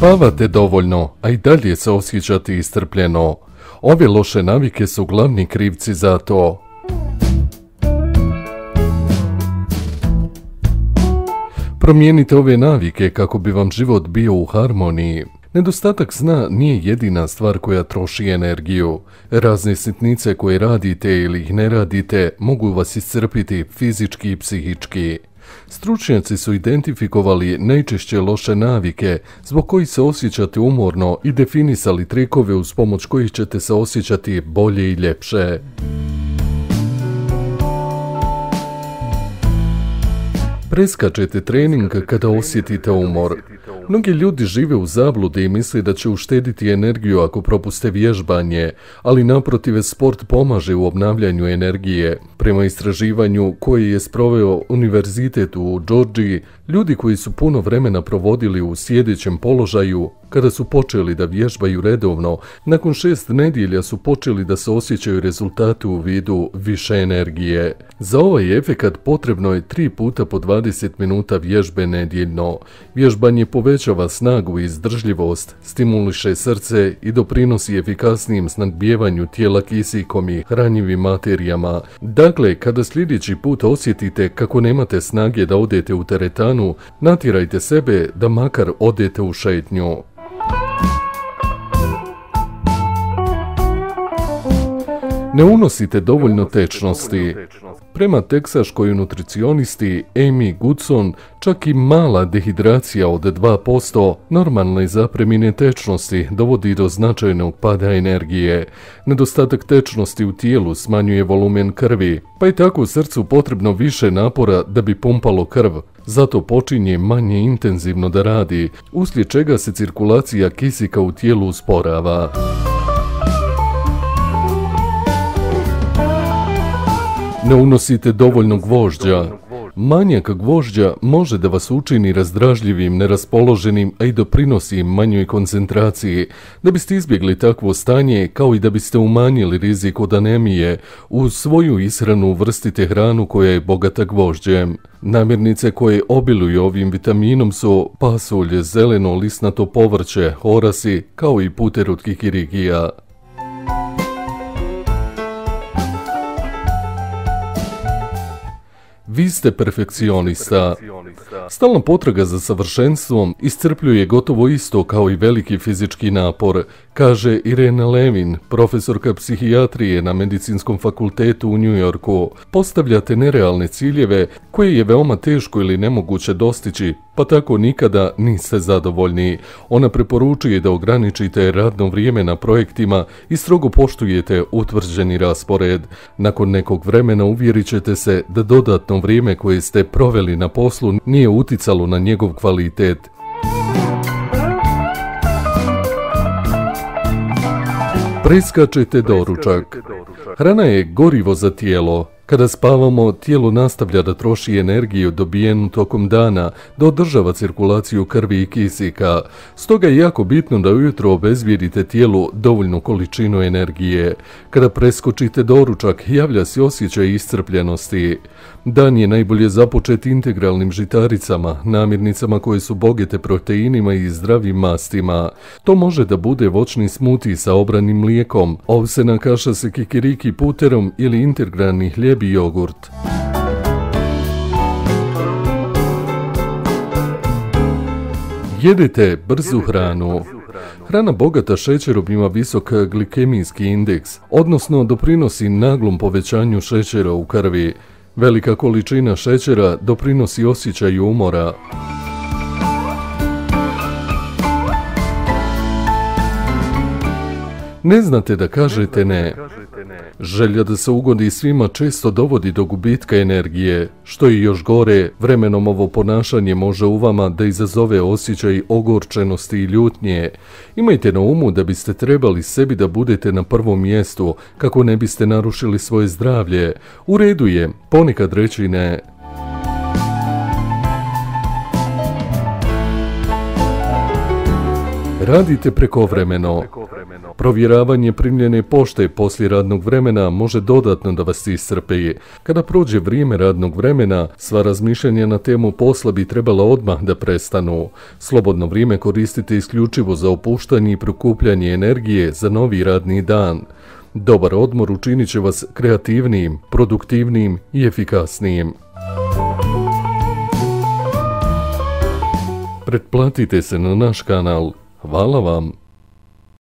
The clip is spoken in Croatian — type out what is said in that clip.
spavate dovoljno, a i dalje se osjećate istrpljeno. Ove loše navike su glavni krivci za to. Promijenite ove navike kako bi vam život bio u harmoniji. Nedostatak sna nije jedina stvar koja troši energiju. Razne sitnice koje radite ili ih ne radite mogu vas iscrpiti fizički i psihički. Stručnjaci su identifikovali najčešće loše navike zbog kojih se osjećate umorno i definisali trikove uz pomoć kojih ćete se osjećati bolje i ljepše. Preskačete trening kada osjetite umor. Mnogi ljudi žive u zabludi i misle da će uštediti energiju ako propuste vježbanje, ali naprotiv sport pomaže u obnavljanju energije. Prema istraživanju koje je sproveo univerzitet u Georgiji, ljudi koji su puno vremena provodili u sjedećem položaju kada su počeli da vježbaju redovno, nakon šest nedjelja su počeli da se osjećaju rezultati u vidu više energije. Za ovaj efekat potrebno je tri puta po 20 minuta vježbe nedjeljno. Vježbanje povećava snagu i izdržljivost, stimuliše srce i doprinosi efikasnijem snadbijevanju tijela kisikom i hranjivim materijama. Dakle, kada sljedeći put osjetite kako nemate snage da odete u teretanu, natjerajte sebe da makar odete u šetnju. Ne unosite dovoljno tečnosti. Prema teksaškoj nutricionisti Amy Goodson, čak i mala dehidracija od 2% normalne zapremine tečnosti dovodi do značajnog pada energije. Nedostatak tečnosti u tijelu smanjuje volumen krvi, pa je tako srcu potrebno više napora da bi pumpalo krv. Zato počinje manje intenzivno da radi, uslijed čega se cirkulacija kisika u tijelu usporava. Ne unosite dovoljno gvožđa. Manjak gvožđa može da vas učini razdražljivim, neraspoloženim, a i doprinosi manjoj koncentraciji. Da biste izbjegli takvo stanje, kao i da biste umanjili rizik od anemije, u svoju ishranu vrstite hranu koja je bogata gvožđem. Namirnice koje obiluju ovim vitaminom su pasulje, zeleno lisnato povrće, orasi, kao i puter od kikirikija. Vi ste perfekcionista. Stalna potraga za savršenstvom iscrpljuje gotovo isto kao i veliki fizički napor, kaže Irena Levin, profesorka psihijatrije na Medicinskom fakultetu u New Yorku. Postavljate nerealne ciljeve koje je veoma teško ili nemoguće dostići, pa tako nikada niste zadovoljni. Ona preporučuje da ograničite radno vrijeme na projektima i strogo poštujete utvrđeni raspored. Nakon nekog vremena uvjerit ćete se da dodatno vrijeme koje ste proveli na poslu nije uticalo na njegov kvalitet. Preskačete doručak. Hrana je gorivo za tijelo, kada spavamo, tijelo nastavlja da troši energiju dobijenu tokom dana, da održava cirkulaciju krvi i kisika. Stoga je jako bitno da ujutro obezvijedite tijelu dovoljnu količinu energije. Kada preskočite doručak, javlja se osjećaj iscrpljenosti. Dan je najbolje započet integralnim žitaricama, namirnicama koje su bogete proteinima i zdravim mastima. To može da bude voćni smuti sa obranim mlijekom, ovsena kaša sa kikiriki puterom ili integralni hljeb i jogurt. Jedite brzu hranu. Hrana bogata šećerom ima visok glikemijski indeks, odnosno doprinosi naglom povećanju šećera u krvi. Velika količina šećera doprinosi osjećaju umora. Ne znate da kažete ne. Želja da se ugodi svima često dovodi do gubitka energije, što je još gore, vremenom ovo ponašanje može u vama da izazove osjećaj ogorčenosti i ljutnje. Imajte na umu da biste trebali sebi da budete na prvom mjestu, kako ne biste narušili svoje zdravlje. U redu je, ponekad reći ne. Radite prekovremeno. Provjeravanje primljene pošte poslije radnog vremena može dodatno da vas iscrpe. Kada prođe vrijeme radnog vremena, sva razmišljanja na temu posla bi trebala odmah da prestanu. Slobodno vrijeme koristite isključivo za opuštanje i prokupljanje energije za novi radni dan. Dobar odmor učinit će vas kreativnijim, produktivnijim i efikasnijim. Pretplatite se na naš kanal. Hvala vam.